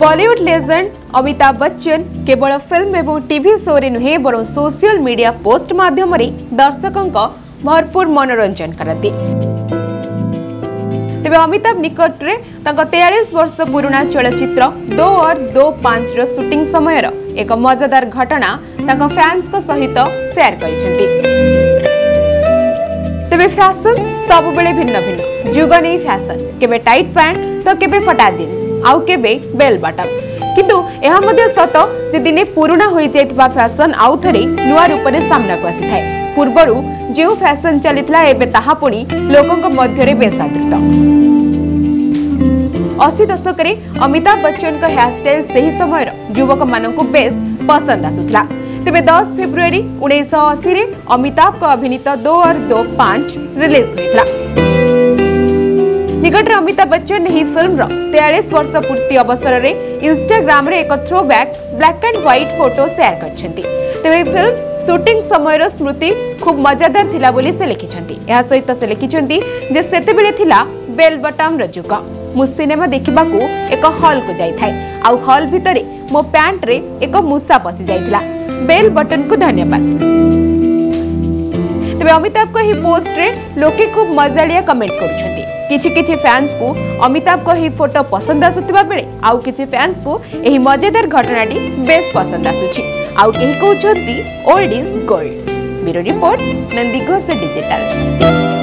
Bollywood legend Amitabh Bachchan केवल film एवं TV show रे नुहे बर सोशल मीडिया पोस्ट माध्यम रे दर्शकों भरपूर मनोरंजन करते तेज अमिताभ निकट में तेयास वर्ष पुणा चलचित्र दो और दो पांच सुटिंग समय एक मजादार घटना फैंस को सहित सेयार करते फैशन सब भिन्न भिन्न जुग नहीं फैशन केबे टाइट पैंट तो केबे फटा जींस आउ केबे बेल बॉटम किंतु एहा मध्ये सत जे दिने पुरुणा होई जैतबा फैशन आउ थरे नुवा रूप रे सामना को आसी थाए पूर्वरु जेउ फैशन चलितला एबे ताहा पुणी लोकक मध्ये अशी दशक अमिताभ बच्चन का हेयर स्टाइल से ही समय युवक मान बेस पसंद आसुला तबे दस फेब्रुआरी उन्नीस अशी अमिताभ का अभिनीत दो और दो पांच रिलीज होता निकट अमिताभ बच्चन ही फिल्म रेयालीस वर्ष पूर्ति अवसर में इंस्टाग्राम एक throwback black and white photo share कर तबे फिल्म शूटिंग समय स्मृति खूब मजेदार थिला बोली से लिखिछंती या सहित से लिखिछंती जे बेल बटम रुग मु सिनेमा देखबा को एक हल को जाई थाए आ मो पैंट एक मूसा पशि जा बेल बटन को धन्यवाद तबे अमिताभ को ही पोस्ट रे लोके खूब मजालिया कमेंट कर किछि किछि फैंस को अमिताभ को ही फोटो पसंद आसुतिबा बेले आउ किछि फैंस को एही मजेदार घटनाडी बेस पसंद आसुछि आउ old is gold bureau report Nandighosh digital